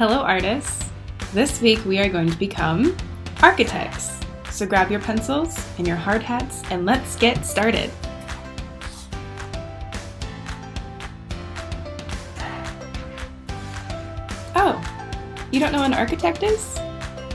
Hello, artists! This week we are going to become architects. So grab your pencils and your hard hats and let's get started. Oh, you don't know what an architect is?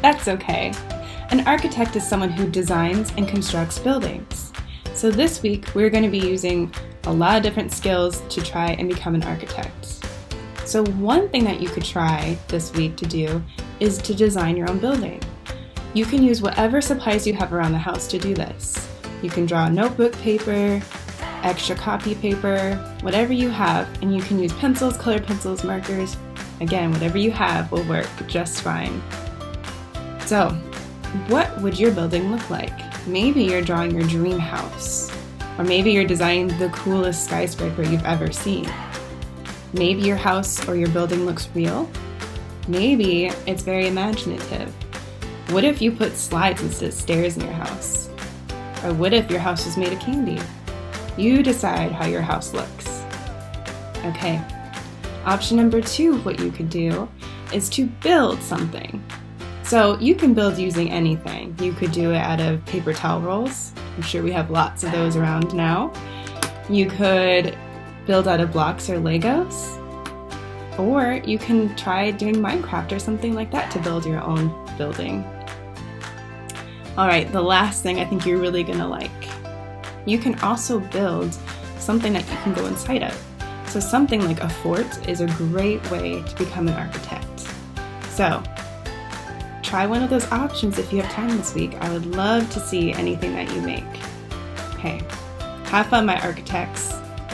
That's okay. An architect is someone who designs and constructs buildings. So this week we're going to be using a lot of different skills to try and become an architect. So one thing that you could try this week to do is to design your own building. You can use whatever supplies you have around the house to do this. You can draw notebook paper, extra copy paper, whatever you have, and you can use pencils, colored pencils, markers. Again, whatever you have will work just fine. So, what would your building look like? Maybe you're drawing your dream house, or maybe you're designing the coolest skyscraper you've ever seen. Maybe your house or your building looks real. Maybe it's very imaginative. What if you put slides instead of stairs in your house? Or what if your house is made of candy? You decide how your house looks. Okay, option number two of what you could do is to build something. So you can build using anything. You could do it out of paper towel rolls. I'm sure we have lots of those around now. You could build out of blocks or Legos. Or you can try doing Minecraft or something like that to build your own building. All right, the last thing I think you're really gonna like. You can also build something that you can go inside of. So something like a fort is a great way to become an architect. So try one of those options if you have time this week. I would love to see anything that you make. Okay, have fun, my architects.